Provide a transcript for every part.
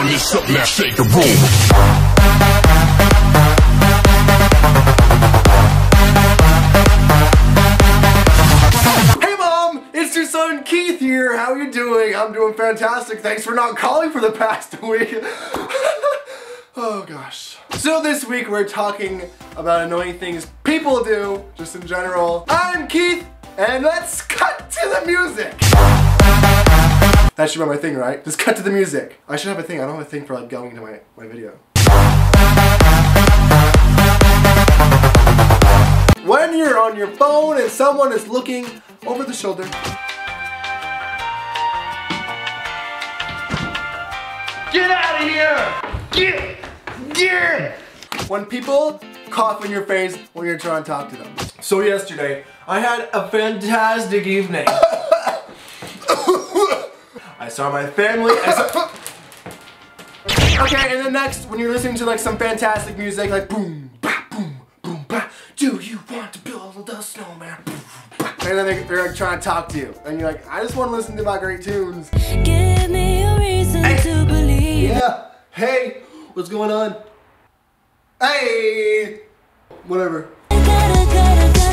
turn this up now, shake the room. Hey mom, it's your son Keith here. How you doing? I'm doing fantastic. Thanks for not calling for the past week. oh gosh. So this week we're talking about annoying things people do, just in general. I'm Keith, and let's cut to the music. That should be my thing, right? Just cut to the music. I should have a thing. I don't have a thing for like going to my, my video. When you're on your phone and someone is looking over the shoulder. Get out of here! Get! Get! When people cough in your face when you're trying to talk to them. So yesterday, I had a fantastic evening. I saw my family. I saw, Okay, and then next, when you're listening to like some fantastic music, like boom, ba, boom, boom, ba, do you want to build a snowman? Boom, ba. And then they, they're like trying to talk to you, and you're like, I just want to listen to my great tunes. Give me a reason to believe. Yeah. Hey, what's going on? Hey. Whatever. Gotta, gotta, got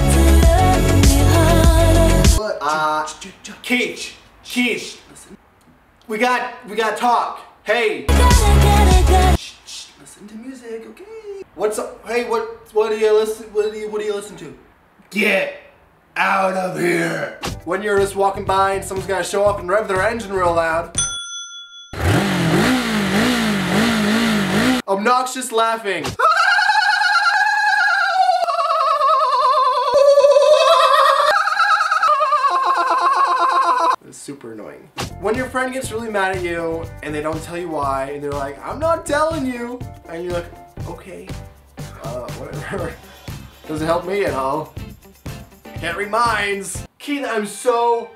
we got, we got talk. Hey. Gotta. Shh, listen to music, okay? What's up? Hey, what what do you listen what do you what do you listen to? get out of here! When you're just walking by and someone's gonna show up and rev their engine real loud. Obnoxious laughing. It's super annoying. When your friend gets really mad at you and they don't tell you why, and they're like, I'm not telling you, and you're like, okay, uh, whatever. Doesn't help me at all. Can't read minds. Keith, I'm so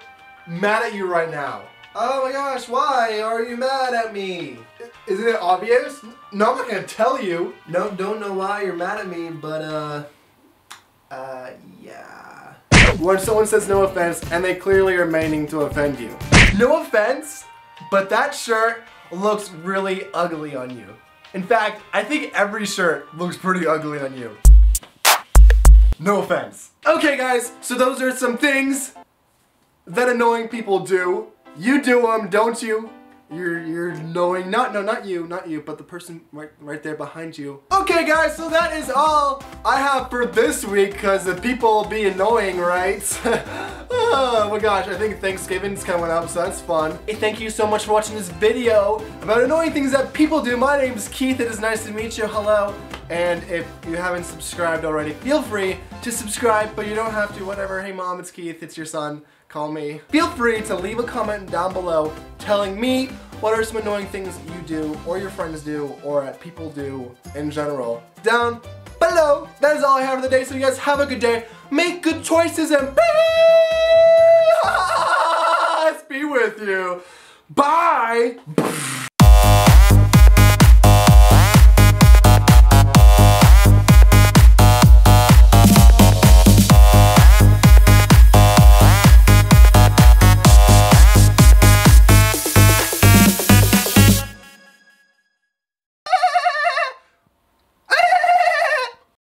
mad at you right now. Oh my gosh, why are you mad at me? Isn't it obvious? No, I'm not gonna tell you. No, don't know why you're mad at me, but uh, uh, yeah. When someone says no offense and they clearly are meaning to offend you. No offense, but that shirt looks really ugly on you. In fact, I think every shirt looks pretty ugly on you. No offense. Okay guys, so those are some things that annoying people do. You do them, don't you? You're you're annoying. Not no, not you, not you, but the person right right there behind you. Okay guys, so that is all I have for this week cuz the people will be annoying, right? oh my gosh, I think Thanksgiving's coming up, so that's fun. Hey, thank you so much for watching this video about annoying things that people do. My name is Keith. It is nice to meet you. Hello. And if you haven't subscribed already, feel free to subscribe, but you don't have to, whatever. Hey mom, it's Keith, it's your son, call me. Feel free to leave a comment down below telling me what are some annoying things you do, or your friends do, or people do in general. Down below. That is all I have for the day, so you guys have a good day. Make good choices and peace be with you. Bye.